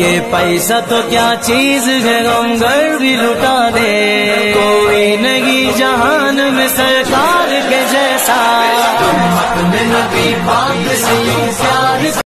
ये पैसा तो क्या चीज़ है गम भी लुटा दे कोई नहीं जहान में सरकार के जैसा। तुम अपने नबी पाक से